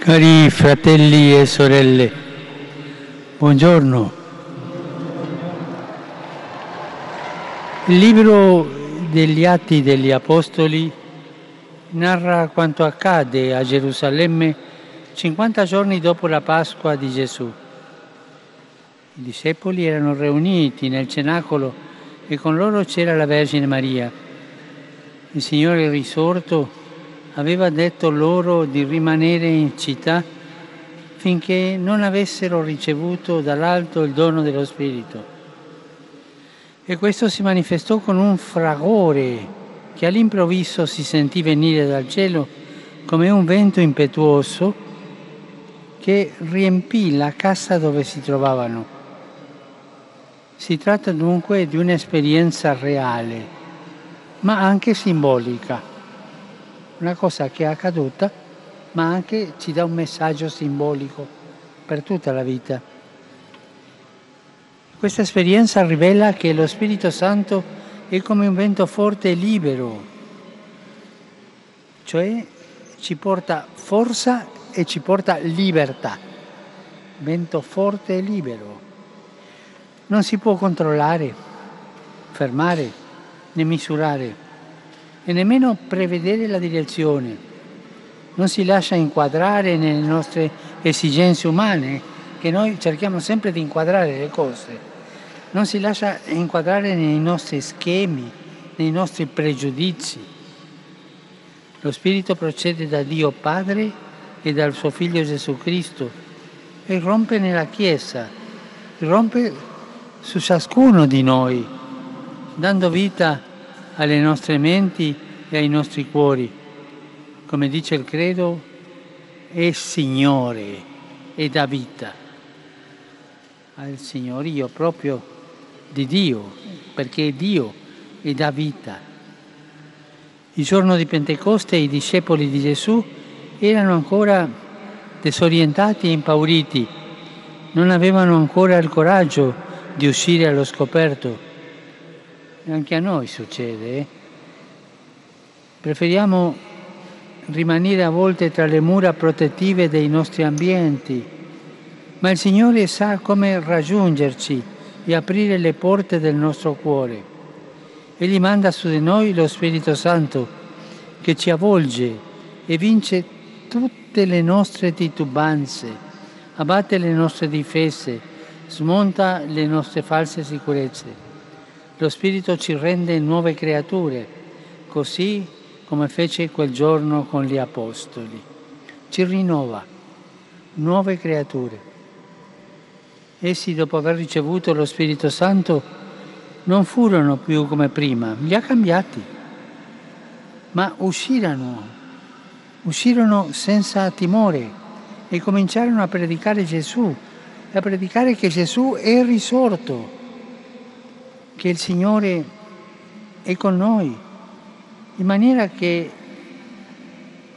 Cari fratelli e sorelle, buongiorno. Il libro degli Atti degli Apostoli narra quanto accade a Gerusalemme 50 giorni dopo la Pasqua di Gesù. I discepoli erano riuniti nel cenacolo e con loro c'era la Vergine Maria. Il Signore risorto aveva detto loro di rimanere in città finché non avessero ricevuto dall'alto il dono dello Spirito. E questo si manifestò con un fragore che all'improvviso si sentì venire dal cielo come un vento impetuoso che riempì la casa dove si trovavano. Si tratta dunque di un'esperienza reale, ma anche simbolica una cosa che è accaduta, ma anche ci dà un messaggio simbolico per tutta la vita. Questa esperienza rivela che lo Spirito Santo è come un vento forte e libero, cioè ci porta forza e ci porta libertà. Vento forte e libero. Non si può controllare, fermare né misurare e nemmeno prevedere la direzione. Non si lascia inquadrare nelle nostre esigenze umane, che noi cerchiamo sempre di inquadrare le cose. Non si lascia inquadrare nei nostri schemi, nei nostri pregiudizi. Lo Spirito procede da Dio Padre e dal suo Figlio Gesù Cristo e rompe nella Chiesa, rompe su ciascuno di noi, dando vita alle nostre menti e ai nostri cuori. Come dice il credo, è Signore e dà vita. Al Signorio proprio di Dio, perché è Dio e dà vita. Il giorno di Pentecoste i discepoli di Gesù erano ancora disorientati e impauriti, non avevano ancora il coraggio di uscire allo scoperto. Anche a noi succede. Eh? Preferiamo rimanere a volte tra le mura protettive dei nostri ambienti, ma il Signore sa come raggiungerci e aprire le porte del nostro cuore. Egli manda su di noi lo Spirito Santo che ci avvolge e vince tutte le nostre titubanze, abbatte le nostre difese, smonta le nostre false sicurezze. Lo Spirito ci rende nuove creature, così come fece quel giorno con gli Apostoli. Ci rinnova, nuove creature. Essi, dopo aver ricevuto lo Spirito Santo, non furono più come prima, li ha cambiati, ma uscirono, uscirono senza timore e cominciarono a predicare Gesù, a predicare che Gesù è risorto, che il Signore è con noi, in maniera che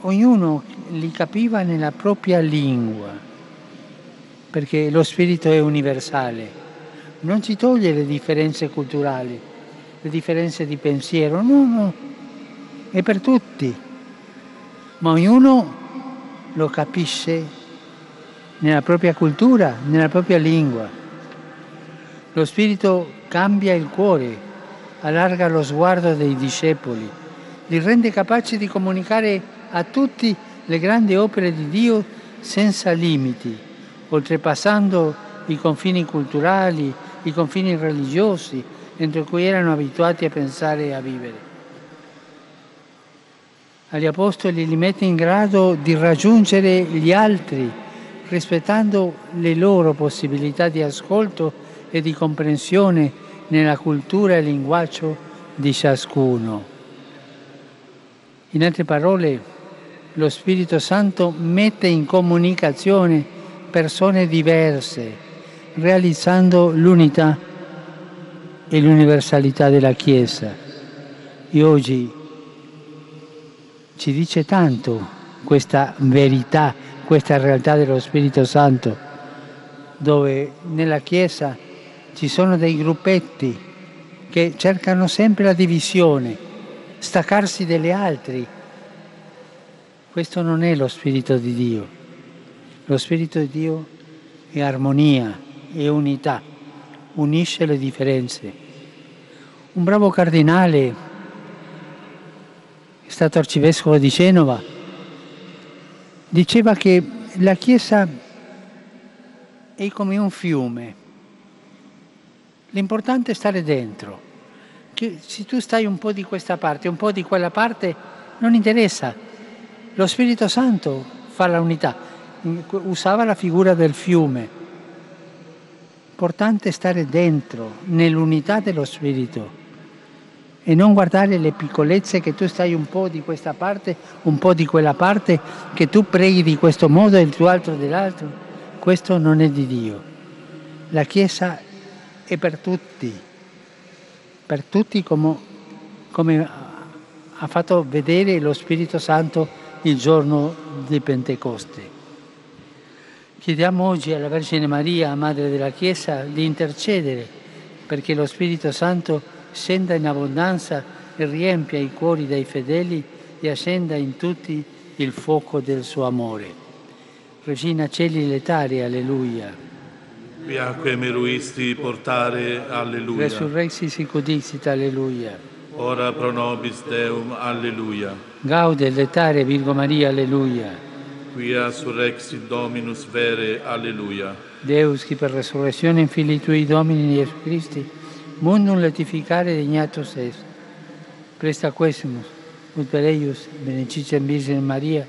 ognuno li capiva nella propria lingua perché lo spirito è universale, non ci toglie le differenze culturali, le differenze di pensiero, no, no, è per tutti, ma ognuno lo capisce nella propria cultura, nella propria lingua. Lo spirito cambia il cuore, allarga lo sguardo dei discepoli, li rende capaci di comunicare a tutti le grandi opere di Dio senza limiti oltrepassando i confini culturali, i confini religiosi entro cui erano abituati a pensare e a vivere. Agli Apostoli li mette in grado di raggiungere gli altri, rispettando le loro possibilità di ascolto e di comprensione nella cultura e linguaggio di ciascuno. In altre parole, lo Spirito Santo mette in comunicazione persone diverse, realizzando l'unità e l'universalità della Chiesa. E oggi ci dice tanto questa verità, questa realtà dello Spirito Santo, dove nella Chiesa ci sono dei gruppetti che cercano sempre la divisione, staccarsi dagli altri. Questo non è lo Spirito di Dio. Lo Spirito di Dio è armonia, è unità, unisce le differenze. Un bravo cardinale, è stato arcivescovo di Genova, diceva che la Chiesa è come un fiume. L'importante è stare dentro. Che se tu stai un po' di questa parte, un po' di quella parte, non interessa. Lo Spirito Santo fa la unità usava la figura del fiume. Importante stare dentro, nell'unità dello Spirito e non guardare le piccolezze che tu stai un po' di questa parte, un po' di quella parte, che tu preghi di questo modo e il tuo altro dell'altro. Questo non è di Dio. La Chiesa è per tutti, per tutti come, come ha fatto vedere lo Spirito Santo il giorno di Pentecoste. Chiediamo oggi alla Vergine Maria, Madre della Chiesa, di intercedere perché lo Spirito Santo scenda in abbondanza e riempia i cuori dei fedeli e accenda in tutti il fuoco del suo amore. Regina Celi Letari, alleluia. Viaque meruisti portare, alleluia. Resurrexi sicudixit, alleluia. Ora pro nobis Deum, alleluia. Gaude letare Virgo Maria, alleluia quia surrexit Dominus vere. Alleluia. Deus, qui per resurrezione in Filii Tui Domini Gesù Christi, mundum letificare dignatus est. Presta quesumus, ut per eius, benedicem Virgine Maria,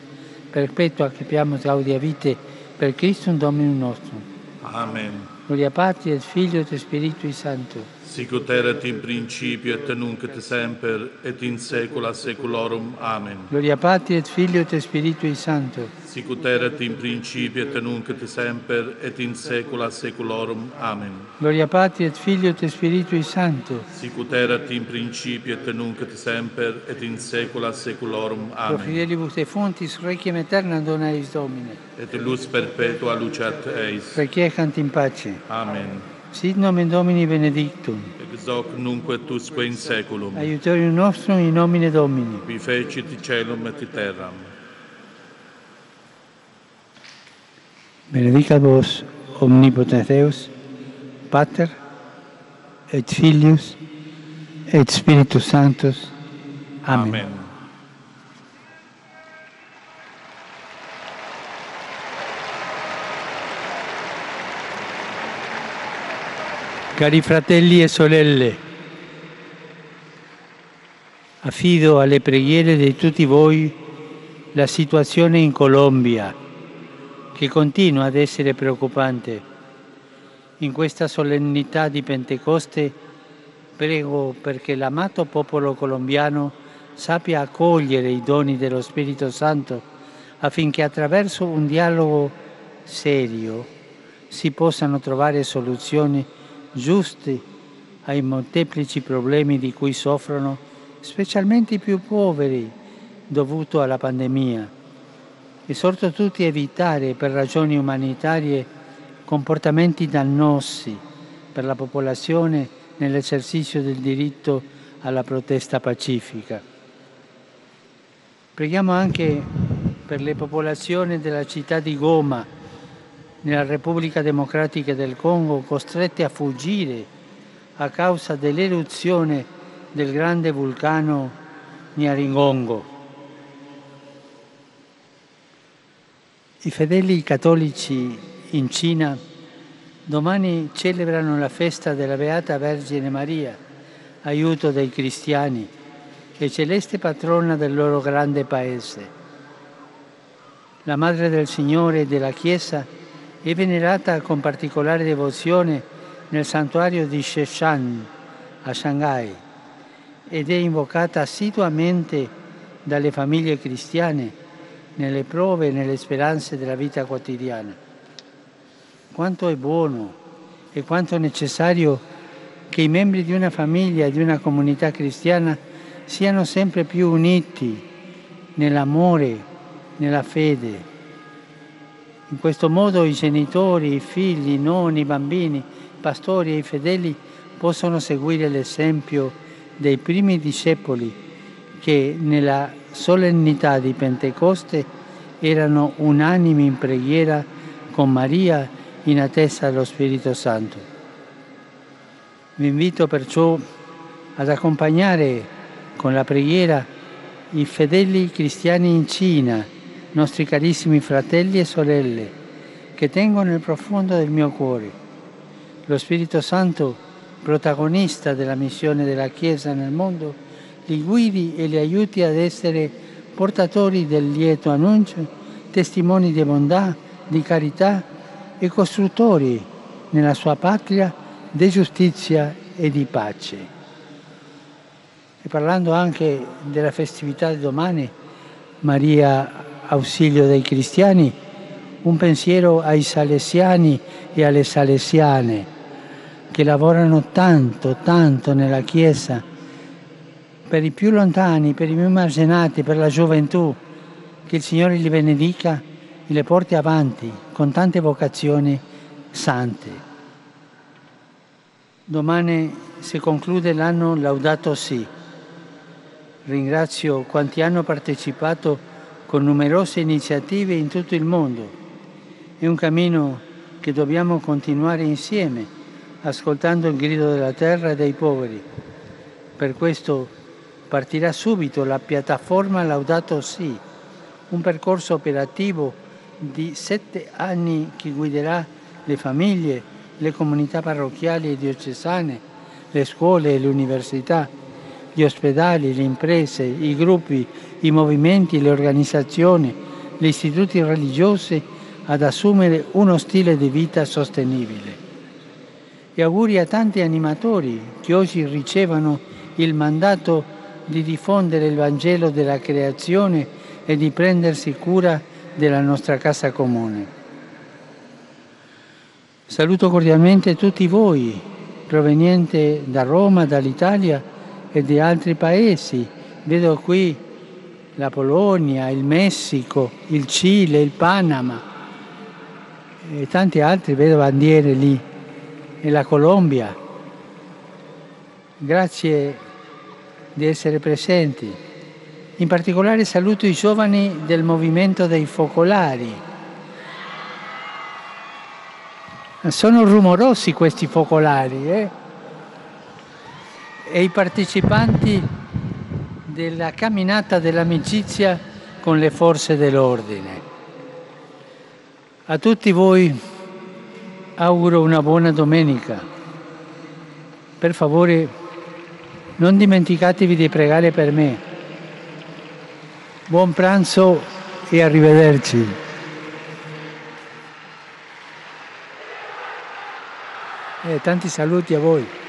perpetua capiamus gaudia vite, per Christum Dominum nostrum. Amen. Gloria Patri et Filio et Spiritui Sancto. Sic ut erat in principio et nunc et semper et in saecula saeculorum. Amen. Gloria Patri et Filio et Spiritui Sancto. Sic ut erat in principio et nunc et semper et in saecula saeculorum. Amen. Gloria Patri et Filio et Spiritui Sancto. Sic ut erat in principio et nunc et semper et in saecula saeculorum. Pro Amen. fidelibus et fontis requiem aeterna dona eis Domine. Et lux perpetua lucet eis. Requiescant in pace. Amen. Sit nomen Domini benedictum. Ex hoc et usque in saeculum. Aiutorium nostrum in nomine Domini. Qui fecit caelum et terram. Benedicat vos omnipotens Deus, Pater et Filius et Spiritus Sanctus. Amen. Amen. Cari fratelli e sorelle, affido alle preghiere di tutti voi la situazione in Colombia, che continua ad essere preoccupante. In questa solennità di Pentecoste prego perché l'amato popolo colombiano sappia accogliere i doni dello Spirito Santo affinché attraverso un dialogo serio si possano trovare soluzioni giuste ai molteplici problemi di cui soffrono, specialmente i più poveri, dovuto alla pandemia. Esorto tutti a evitare per ragioni umanitarie comportamenti dannosi per la popolazione nell'esercizio del diritto alla protesta pacifica. Preghiamo anche per le popolazioni della città di Goma, nella Repubblica Democratica del Congo, costrette a fuggire a causa dell'eruzione del grande vulcano Nyiragongo. I fedeli cattolici in Cina domani celebrano la festa della Beata Vergine Maria, aiuto dei cristiani e celeste patrona del loro grande paese. La Madre del Signore e della Chiesa è venerata con particolare devozione nel santuario di Sheshan a Shanghai ed è invocata assiduamente dalle famiglie cristiane nelle prove e nelle speranze della vita quotidiana. Quanto è buono e quanto è necessario che i membri di una famiglia e di una comunità cristiana siano sempre più uniti nell'amore, nella fede. In questo modo i genitori, i figli, i nonni, i bambini, i pastori e i fedeli possono seguire l'esempio dei primi discepoli che nella solennità di Pentecoste erano unanimi in preghiera con Maria in attesa dello Spirito Santo. Vi invito perciò ad accompagnare con la preghiera i fedeli cristiani in Cina, nostri carissimi fratelli e sorelle, che tengo nel profondo del mio cuore. Lo Spirito Santo, protagonista della missione della Chiesa nel mondo, li guidi e li aiuti ad essere portatori del lieto annuncio, testimoni di bontà, di carità e costruttori nella sua patria di giustizia e di pace. E parlando anche della festività di domani, Maria Ausilio dei cristiani, un pensiero ai salesiani e alle salesiane che lavorano tanto, tanto nella Chiesa per i più lontani, per i più marginati, per la gioventù, che il Signore li benedica e le porti avanti con tante vocazioni sante. Domani si conclude l'anno Laudato Si. Ringrazio quanti hanno partecipato con numerose iniziative in tutto il mondo. È un cammino che dobbiamo continuare insieme, ascoltando il grido della terra e dei poveri. Per questo partirà subito la piattaforma Laudato Si, un percorso operativo di sette anni che guiderà le famiglie, le comunità parrocchiali e diocesane, le scuole e le università, gli ospedali, le imprese, i gruppi, i movimenti, le organizzazioni, gli istituti religiosi ad assumere uno stile di vita sostenibile. e auguri a tanti animatori che oggi ricevono il mandato di diffondere il Vangelo della creazione e di prendersi cura della nostra casa comune. Saluto cordialmente tutti voi, provenienti da Roma, dall'Italia e di altri paesi. Vedo qui la Polonia, il Messico, il Cile, il Panama e tanti altri, vedo bandiere lì, e la Colombia. Grazie di essere presenti. In particolare saluto i giovani del movimento dei focolari Sono rumorosi questi focolari eh? E i partecipanti della camminata dell'amicizia con le forze dell'ordine. A tutti voi auguro una buona domenica. Per favore non dimenticatevi di pregare per me. Buon pranzo e arrivederci. Eh, tanti saluti a voi.